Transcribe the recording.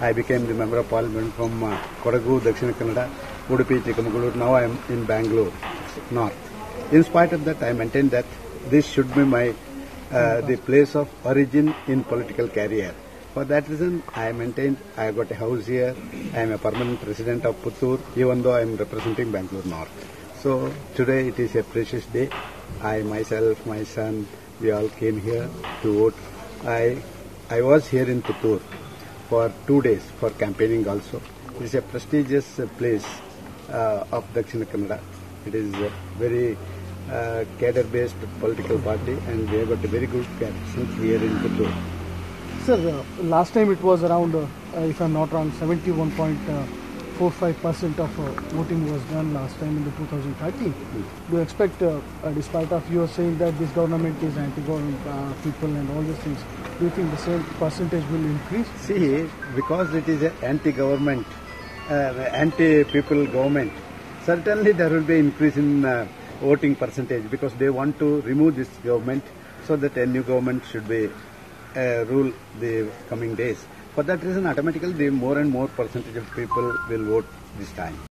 I became the member of parliament from uh, Kodagu, Dakshina Kannada, Udupi, Chikamagaluru. Now I am in Bangalore, North. In spite of that, I maintain that this should be my uh, the place of origin in political career. For that reason, I maintained I got a house here. I am a permanent resident of Puttur, even though I am representing Bangalore North. So today it is a precious day. I myself, my son, we all came here to vote. I I was here in Puttur for two days for campaigning also. It is a prestigious uh, place uh, of Dakshina Kannada. It is a very uh, cadre-based political party and we have got a very good captain here in Puttur. Sir, uh, last time it was around, uh, uh, if I'm not wrong, 71.45% of uh, voting was done last time in the 2013. Do you expect, uh, uh, despite of you saying that this government is anti-government uh, people and all these things, do you think the same percentage will increase? See, because it is an anti-government, uh, anti-people government, certainly there will be increase in uh, voting percentage because they want to remove this government so that a new government should be uh, rule the coming days. For that reason, automatically the more and more percentage of people will vote this time.